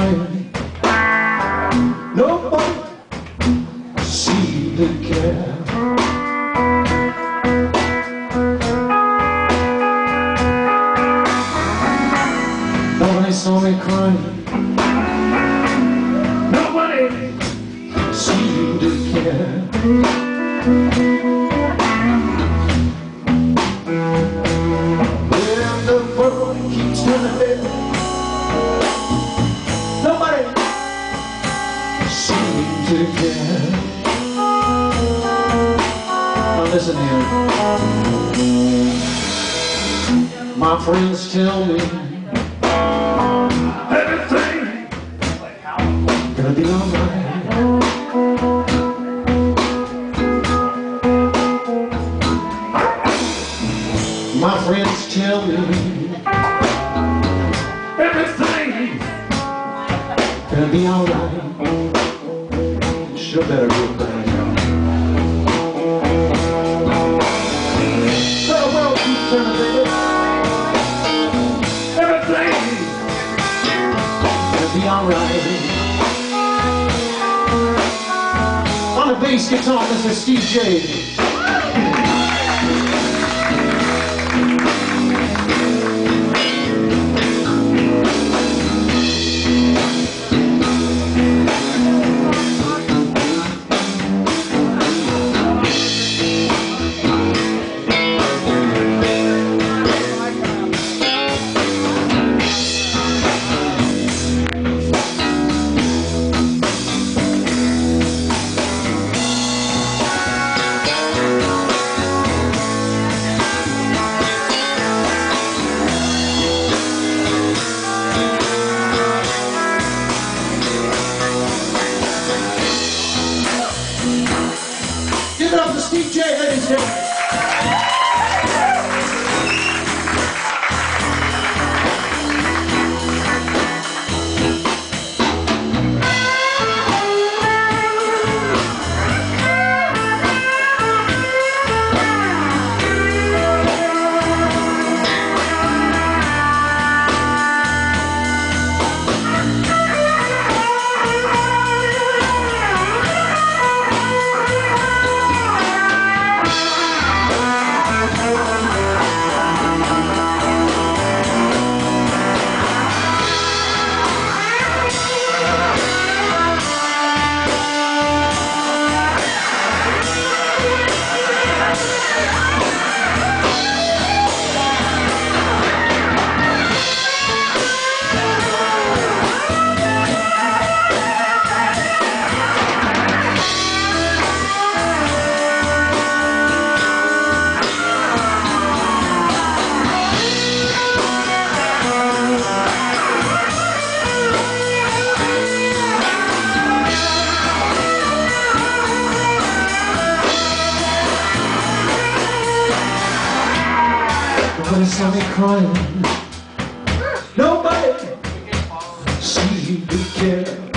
crying. Nobody seemed to care. Nobody saw me crying. Nobody seemed to care. Seems care. Now listen here. My friends tell me everything gonna be alright. My friends tell me everything gonna be alright. Sure better. The world keeps turning, baby. Everything gonna be alright. On the bass guitar, Mr. Steve Jay. Give it up for Steve Jay, ladies and gentlemen. Nobody saw me crying. Nobody seemed to care.